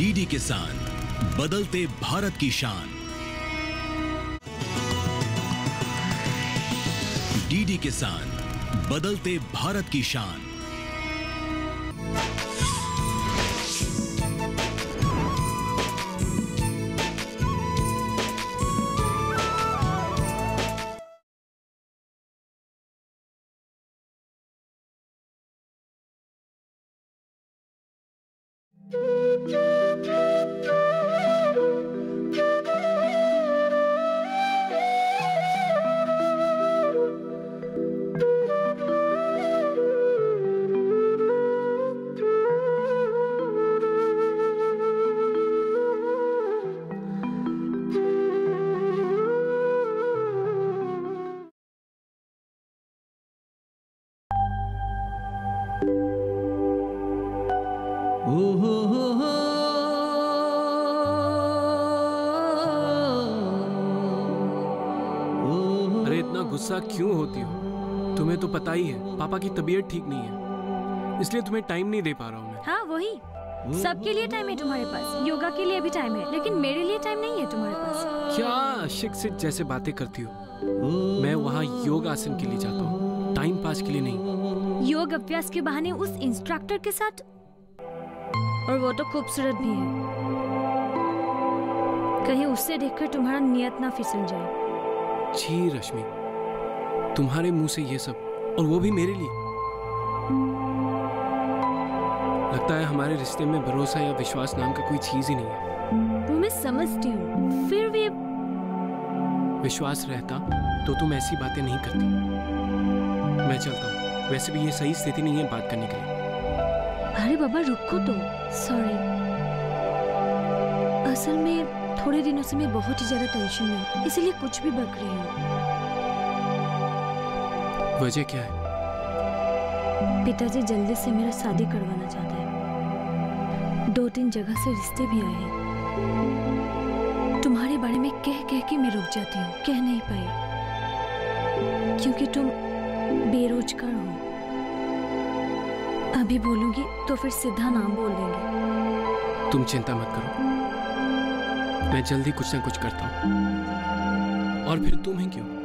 DD किसान बदलते भारत की शान। डीडी किसान बदलते भारत की शान। गुस्सा क्यों होती हो? तुम्हें तो पता ही है पापा की तबीयत ठीक नहीं है। इसलिए तुम्हें टाइम नहीं दे पा रहा हूँ हाँ वही। सबके लिए टाइम है तुम्हारे पास। योगा के लिए भी टाइम है लेकिन मेरे लिए टाइम नहीं है तुम्हारे पास। क्या शिक्षित जैसे बातें करती हो? मैं वहाँ योग आसन के लिए जाता हूँ। टाइम पास के लिए नहीं। योग अभ्यास के बहाने उस इंस्ट्रक्टर के साथ। और वो तो खूबसूरत भी है। कहीं उससे देखकर तुम्हारा नियत ना फिसल जाए। जी रश्मि। तुम्हारे मुँह से ये सब और वो भी मेरे लिए। लगता है हमारे रिश्ते में भरोसा या विश्वास नाम का कोई चीज़ ही नहीं है। वो मैं समझती हूँ। फिर भी विश्वास रहता तो तुम ऐसी बातें नहीं करती। मैं चलता हूँ। वैसे भी ये सही स्थिति नहीं है बात करने के लिए। अरे बाबा रुको तो। सॉरी असल में थोड़े दिनों से मैं बहुत ही ज़्यादा टेंशन में हूँ। इसीलिए कुछ भी बक रही हूँ। वजह क्या है? पिताजी जल्दी से मेरा शादी करवाना चाहते हैं। दो तीन जगह से रिश्ते भी आए हैं। तुम्हारे बारे में कह कह के मैं रुक जाती हूँ कह नहीं पाई। क्योंकि तुम बेरोजगार हो। अभी बोलूँगी तो फिर सीधा नाम बोल देंगे। तुम चिंता मत करो। मैं जल्दी कुछ ना कुछ करता हूँ। और फिर तुम्हें क्यों?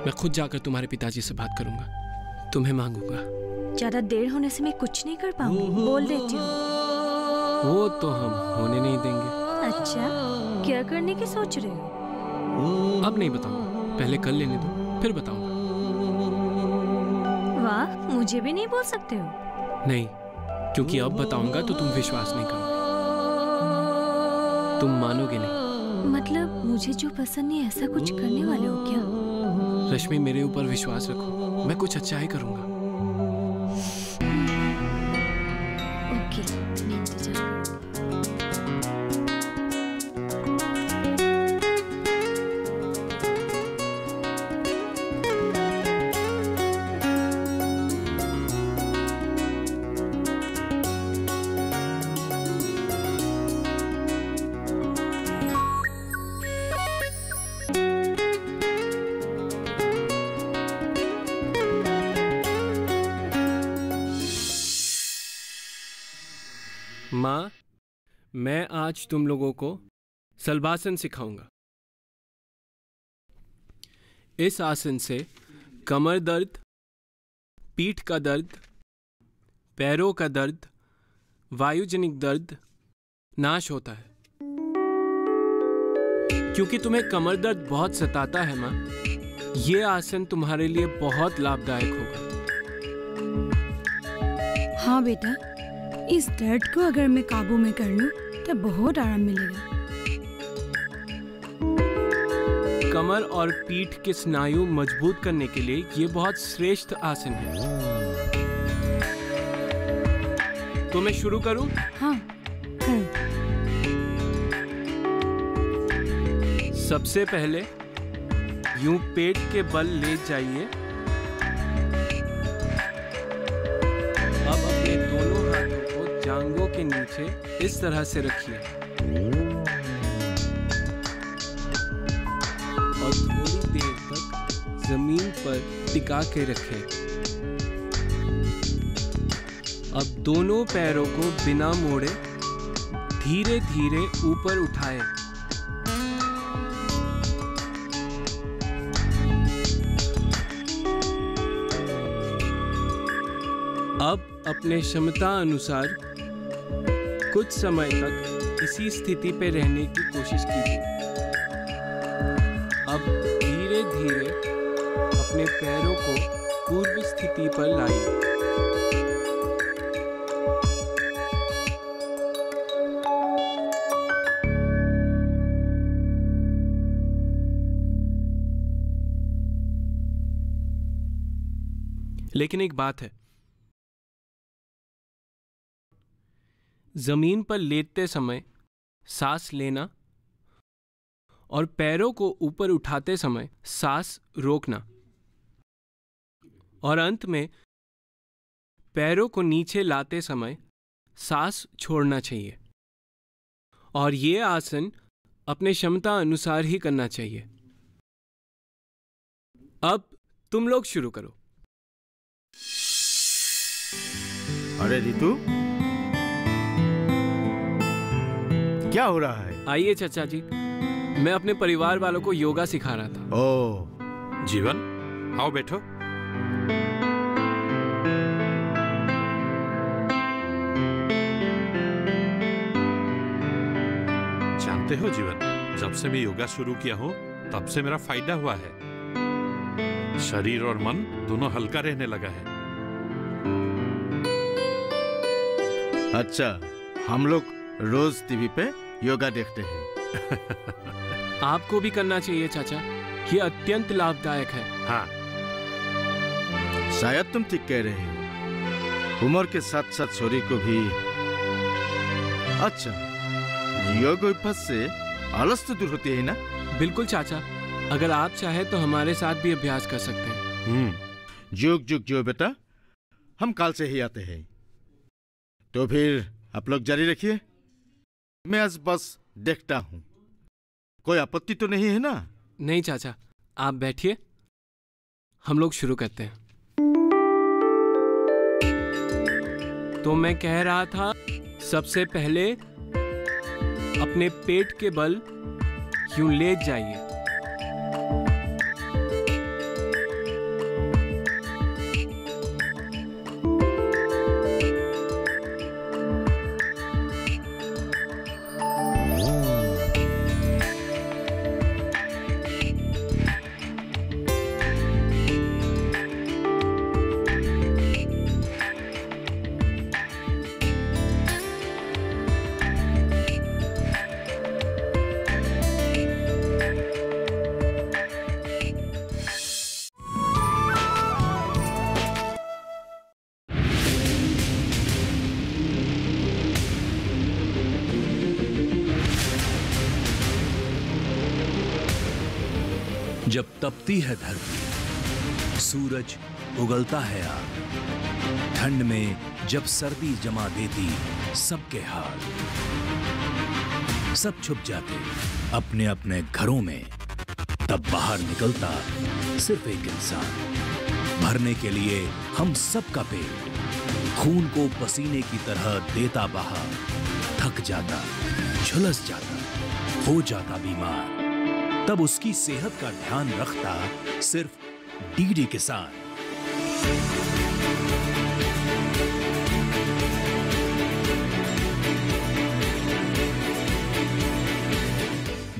मैं खुद जाकर तुम्हारे पिताजी से बात करूँगा। तुम्हें मांगूँगा। ज़्यादा देर होने से मैं कुछ नहीं कर पाऊँगी बोल देती हूँ। वो तो हम होने नहीं देंगे। अच्छा क्या करने की सोच रहे हो? अब नहीं बताऊँगा। पहले कल लेने दो फिर बताऊँगा। वाह मुझे भी नहीं बोल सकते हो। नहीं क्योंकि अब बताऊँगा तो तुम विश्वास नहीं करोगे। तुम मानोगे नहीं। मतलब मुझे जो पसंद नहीं ऐसा कुछ करने वाले हो क्या? रश्मि मेरे ऊपर विश्वास रखो। मैं कुछ अच्छा ही करूँगा। माँ, मैं आज तुम लोगों को सलबासन सिखाऊँगा। इस आसन से कमर दर्द, पीठ का दर्द, पैरों का दर्द, वायुजनिक दर्द नाश होता है। क्योंकि तुम्हें कमर दर्द बहुत सताता है माँ, ये आसन तुम्हारे लिए बहुत लाभदायक होगा। हाँ बेटा इस दर्द को अगर मैं काबू में कर लूँ तो बहुत आराम मिलेगा। कमर और पीठ के स्नायु मज़बूत करने के लिए ये बहुत श्रेष्ठ आसन है। तो मैं शुरू करूँ? हाँ कर। सबसे पहले यूँ पेट के बल ले जाइए। नीचे इस तरह से रखिए। और थोड़ी देर तक ज़मीन पर टिका के रखें। अब दोनों पैरों को बिना मोड़े धीरे धीरे ऊपर उठाएँ। अब अपने क्षमता अनुसार कुछ समय तक इसी स्थिति पे रहने की कोशिश कीजिए अब धीरे धीरे अपने पैरों को पूर्व स्थिति पर लाइए। लेकिन एक बात है ज़मीन पर लेटते समय सांस लेना और पैरों को ऊपर उठाते समय सांस रोकना। और अंत में पैरों को नीचे लाते समय सांस छोड़ना चाहिए। और ये आसन अपने क्षमता अनुसार ही करना चाहिए। अब तुम लोग शुरू करो। अरे रितु क्या हो रहा है? आइए चाचा जी मैं अपने परिवार वालों को योगा सिखा रहा था। ओ। जीवन आओ बैठो। जानते हो जीवन जब से मैं योगा शुरू किया हूँ तब से मेरा फ़ायदा हुआ है। शरीर और मन दोनों हल्का रहने लगा है। अच्छा हम लोग रोज टीवी पे योगा देखते हैं। आपको भी करना चाहिए चाचा। ये अत्यंत लाभदायक है। हाँ। शायद तुम ठीक कह रहे हो। उम्र के साथ साथ शरीर को भी। अच्छा योग अभ्यास से आलस तो दूर होती है ना? बिल्कुल चाचा। अगर आप चाहे तो हमारे साथ भी अभ्यास कर सकते हैं। हम्म। जुग जुग जो बेटा। हम काल से ही आते हैं। तो फिर आप लोग जारी रखिए। मैं आज बस देखता हूँ। कोई आपत्ति तो नहीं है ना? नहीं, चाचा। आप बैठिए। हम लोग शुरू करते हैं। तो मैं कह रहा था, सबसे पहले अपने पेट के बल यूँ ले जाइए। जब तपती है धरती, सूरज उगलता है आग। ठंड में जब सर्दी जमा देती सबके हाल। सब छुप जाते, अपने अपने घरों में। तब बाहर निकलता सिर्फ़ एक इंसान। भरने के लिए हम सबका पेट, खून को पसीने की तरह देता बहा। थक जाता, झुलस जाता, हो जाता बीमार। तब उसकी सेहत का ध्यान रखता सिर्फ़ डीडी किसान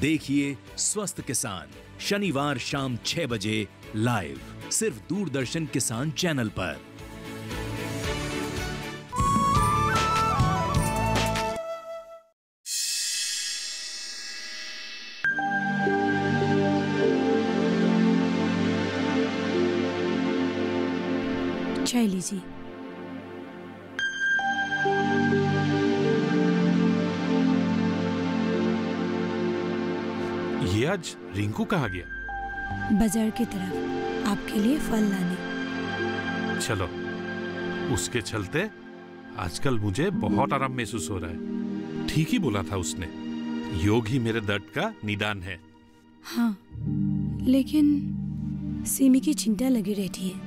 देखिए स्वस्थ किसान, शनिवार शाम छह बजे लाइव सिर्फ़ दूरदर्शन किसान चैनल पर। चाय लीजिए। ये आज रिंकू कहाँ गया? बाज़ार की तरफ़। आपके लिए फल लाने। चलो उसके चलते आजकल मुझे बहुत आराम महसूस हो रहा है। ठीक ही बोला था उसने योग ही मेरे दर्द का निदान है। हाँ लेकिन सिमी की चिंता लगी रहती है।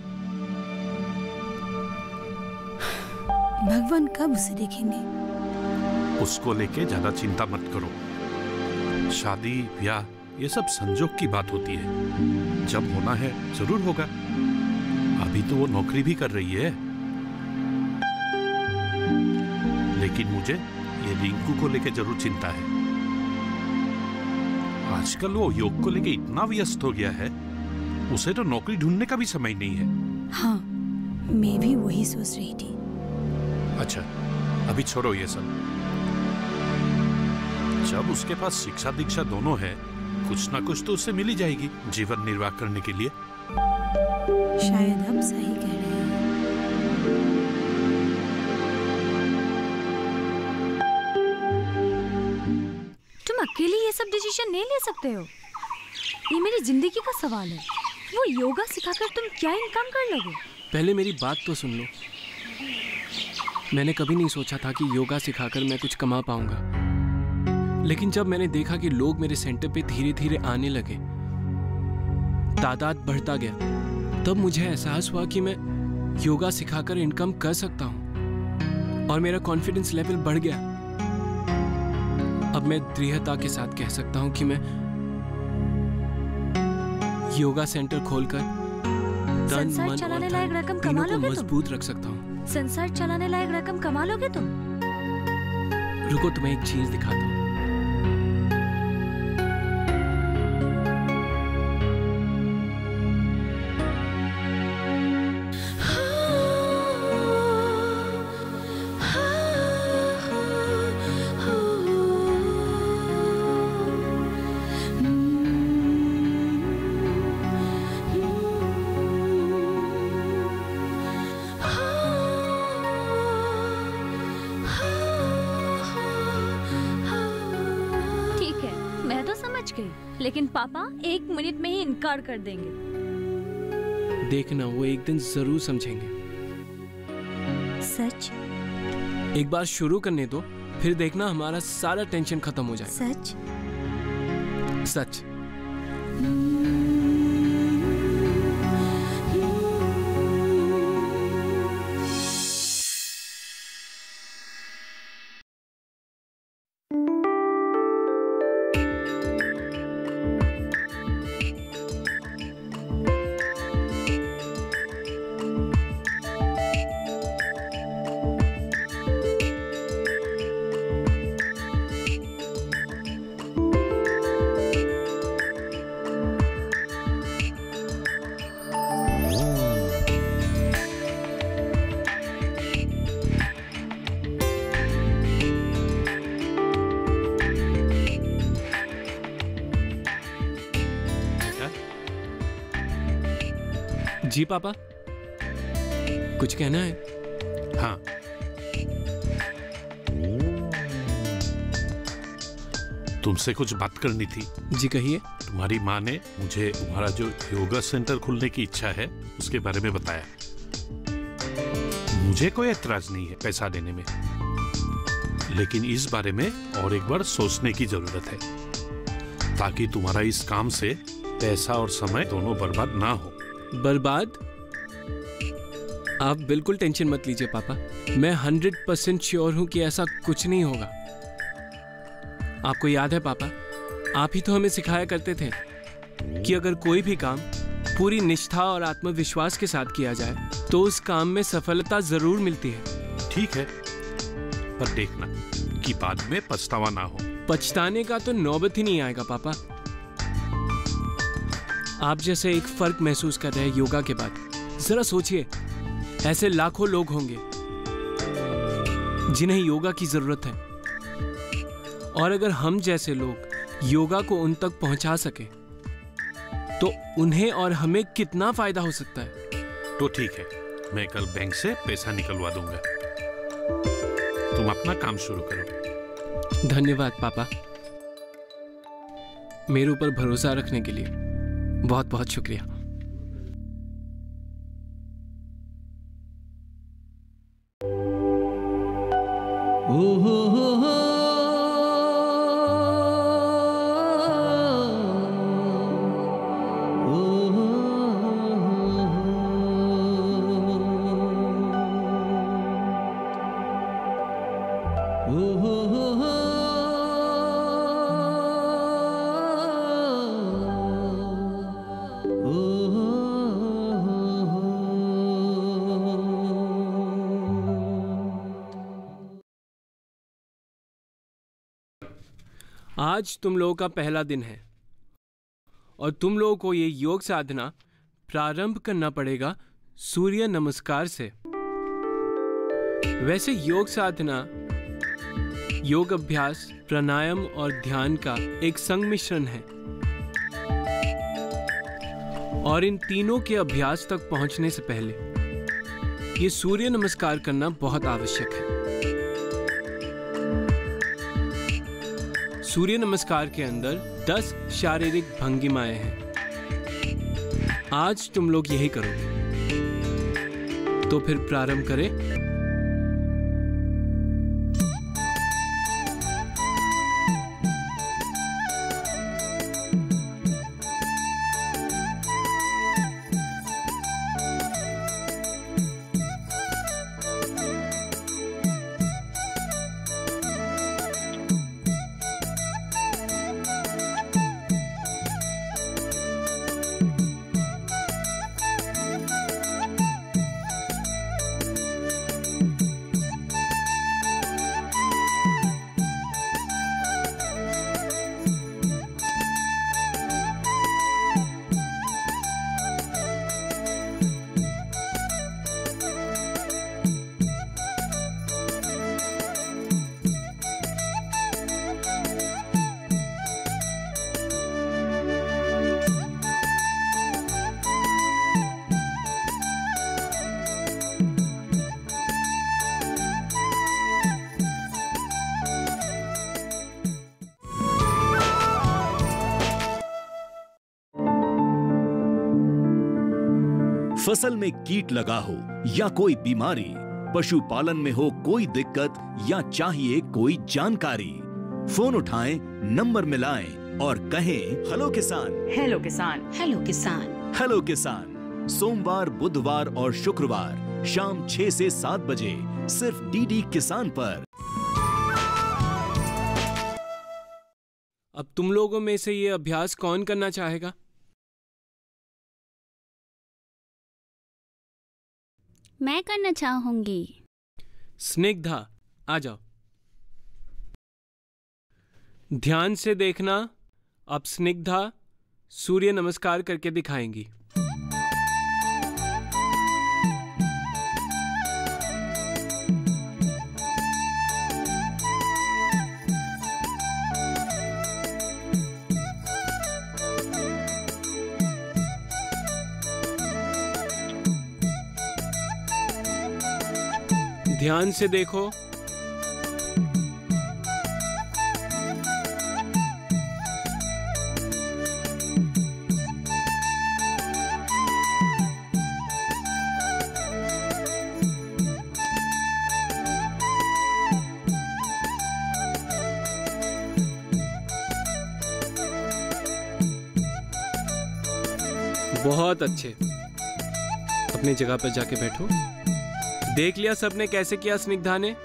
भगवान कब उसे देखेंगे? उसको लेके ज़्यादा चिंता मत करो। शादी ब्याह ये सब संजोग की बात होती है। जब होना है ज़रूर होगा। अभी तो वो नौकरी भी कर रही है। लेकिन मुझे ये रिंकू को लेके ज़रूर चिंता है। आजकल वो योग को लेके इतना व्यस्त हो गया है उसे तो नौकरी ढूँढने का भी समय नहीं है। हाँ मैं भी वही सोच रही थी। अच्छा अभी छोड़ो ये सब। जब उसके पास शिक्षा दीक्षा दोनों है कुछ ना कुछ तो उससे मिली जाएगी जीवन निर्वाह करने के लिए। शायद आप सही कह रहे हैं। तुम अकेले ये सब डिसीज़न नहीं ले सकते हो। ये मेरी ज़िंदगी का सवाल है। वो योगा सिखाकर तुम क्या इनकम कर लोगे? पहले मेरी बात तो सुन लो। मैंने कभी नहीं सोचा था कि योगा सिखाकर मैं कुछ कमा पाऊँगा। लेकिन जब मैंने देखा कि लोग मेरे सेंटर पे धीरे धीरे आने लगे तादाद बढ़ता गया तब मुझे एहसास हुआ कि मैं योगा सिखाकर इनकम कर सकता हूँ। और मेरा कॉन्फिडेंस लेवल बढ़ गया। अब मैं दृढ़ता के साथ कह सकता हूँ कि मैं योगा सेंटर खोलकर तन मन और धन रकम को मज़बूत रख सकता हूँ। संसार चलाने लायक रकम कमा लोगे तुम? रुको तुम्हें एक चीज़ दिखाता हूँ। गई। लेकिन पापा एक मिनट में ही इनकार कर देंगे। देखना वो एक दिन ज़रूर समझेंगे। सच? एक बार शुरू करने दो फिर देखना हमारा सारा टेंशन खत्म हो जाए सच? सच। जी पापा। कुछ कहना है? हाँ। तुमसे कुछ बात करनी थी। जी कहिए। तुम्हारी माँ ने मुझे तुम्हारा जो योगा सेंटर खोलने की इच्छा है उसके बारे में बताया। मुझे कोई एतराज़ नहीं है पैसा देने में। लेकिन इस बारे में और एक बार सोचने की ज़रूरत है। ताकि तुम्हारा इस काम से पैसा और समय दोनों बर्बाद ना हो। बर्बाद? आप बिल्कुल टेंशन मत लीजिए पापा। मैं हंड्रेड परसेंट श्योर हूँ कि ऐसा कुछ नहीं होगा। आपको याद है पापा आप ही तो हमें सिखाया करते थे कि अगर कोई भी काम पूरी निष्ठा और आत्मविश्वास के साथ किया जाए तो उस काम में सफलता ज़रूर मिलती है। ठीक है पर देखना कि बाद में पछतावा ना हो। पछताने का तो नौबत ही नहीं आएगा पापा। आप जैसे एक फ़र्क महसूस कर रहे हैं योगा के बाद। जरा सोचिए ऐसे लाखों लोग होंगे जिन्हें योगा की ज़रूरत है। और अगर हम जैसे लोग योगा को उन तक पहुँचा सके तो उन्हें और हमें कितना फ़ायदा हो सकता है? तो ठीक है मैं कल बैंक से पैसा निकलवा दूँगा। तुम अपना काम शुरू करो। धन्यवाद पापा। मेरे ऊपर भरोसा रखने के लिए। बहुत बहुत शुक्रिया। ओहो Ooh, ooh, ooh. आज तुम लोगों का पहला दिन है। और तुम लोगों को ये योग साधना प्रारंभ करना पड़ेगा सूर्य नमस्कार से। वैसे योग साधना, योग अभ्यास, प्राणायाम और ध्यान का एक संमिश्रण है। और इन तीनों के अभ्यास तक पहुँचने से पहले ये सूर्य नमस्कार करना बहुत आवश्यक है। सूर्य नमस्कार के अंदर 10 शारीरिक भंगिमाएँ हैं। आज तुम लोग यही करोगे। तो फिर प्रारंभ करें। फ़सल में कीट लगा हो या कोई बीमारी पशुपालन में हो कोई दिक्कत या चाहिए कोई जानकारी फ़ोन उठाएँ नंबर मिलाएँ और कहें हेलो किसान। हेलो किसान। हेलो किसान। हेलो किसान सोमवार बुधवार और शुक्रवार शाम 6 से 7 बजे सिर्फ़ डीडी किसान पर। अब तुम लोगों में से ये अभ्यास कौन करना चाहेगा? मैं करना चाहूँगी। स्निग्धा, आ जाओ। ध्यान से देखना, अब स्निग्धा सूर्य नमस्कार करके दिखाएँगी। ध्यान से देखो। बहुत अच्छे। अपनी जगह पर जाके बैठो। देख लिया सबने कैसे किया स्निग्धा ने?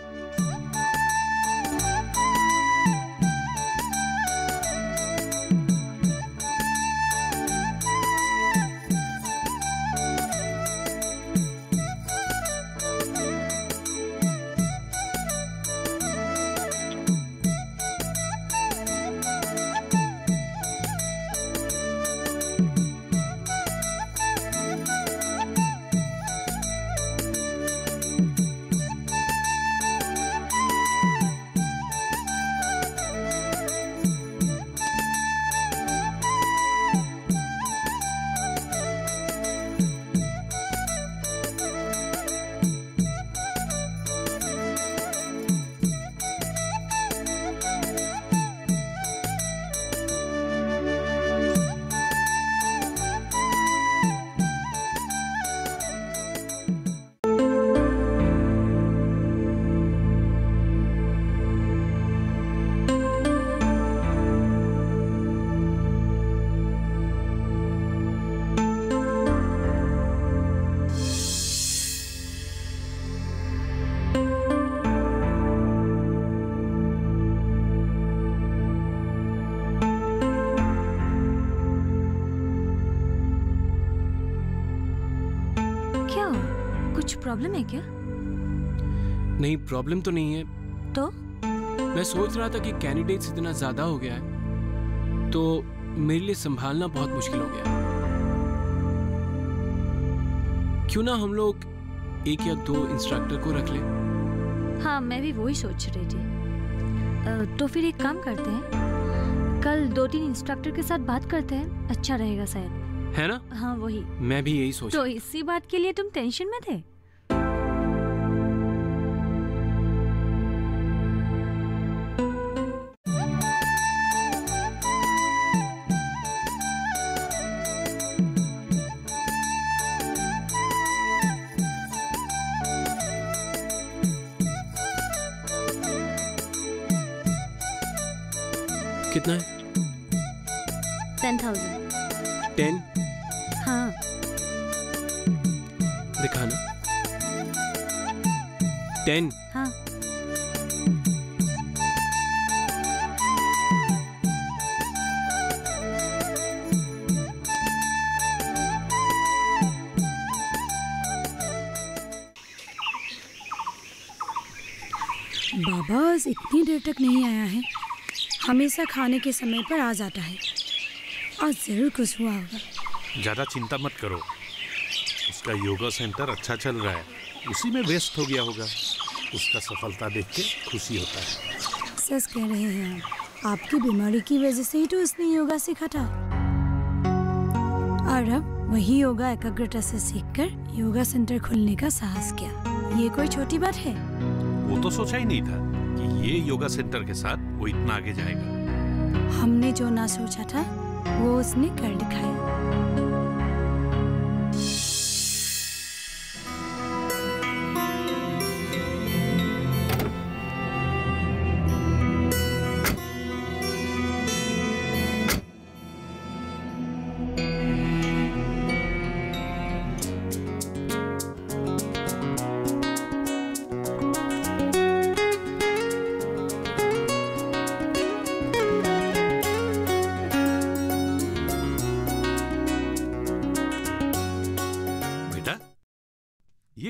प्रॉब्लम है क्या? नहीं प्रॉब्लम तो नहीं है। तो? मैं सोच रहा था कि कैंडिडेट्स इतना ज़्यादा हो गया है तो मेरे लिए संभालना बहुत मुश्किल हो गया क्यों ना हम लोग एक या दो इंस्ट्रक्टर को रख लें। हाँ मैं भी वही सोच रही थी। तो फिर एक काम करते हैं। कल दो तीन इंस्ट्रक्टर के साथ बात करते हैं। अच्छा रहेगा शायद। है ना? हाँ वही। मैं भी यही सोच तो इसी बात के लिए तुम टेंशन में थे? कितना है? Ten thousand. टेन? हाँ। दिखाना। टेन? हाँ। बाबा इतनी देर तक नहीं आया है। हमेशा खाने के समय पर आ जाता है। आज ज़रूर कुछ हुआ होगा। ज़्यादा चिंता मत करो। उसका योगा सेंटर अच्छा चल रहा है। उसी में व्यस्त हो गया होगा। उसका सफलता देख के खुशी होता है। सच कह रहे हैं आप। आपकी बीमारी की वजह से ही तो उसने योगा सीखा था। और अब वही योगा एकाग्रता से सीखकर योगा सेंटर खोलने का साहस किया। ये कोई छोटी बात है? वो तो सोचा ही नहीं था। ये योगा सेंटर के साथ वो इतना आगे जाएगा। हमने जो ना सोचा था, वो उसने कर दिखाया।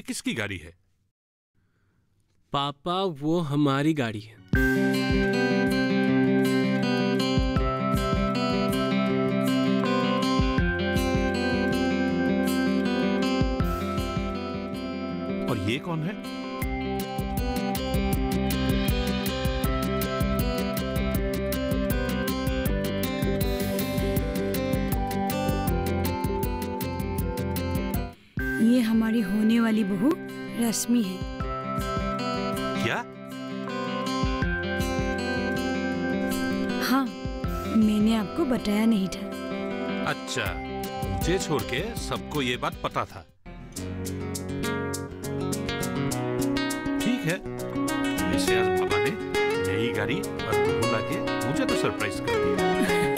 किसकी गाड़ी है? पापा वो हमारी गाड़ी है। और ये कौन है? हमारी होने वाली बहू रश्मि है। क्या? हाँ मैंने आपको बताया नहीं था। अच्छा मुझे छोड़ के सबको ये बात पता था। ठीक है वैसे आज पापा ने नई गाड़ी और बहू लाके मुझे तो सरप्राइज़ कर दिया।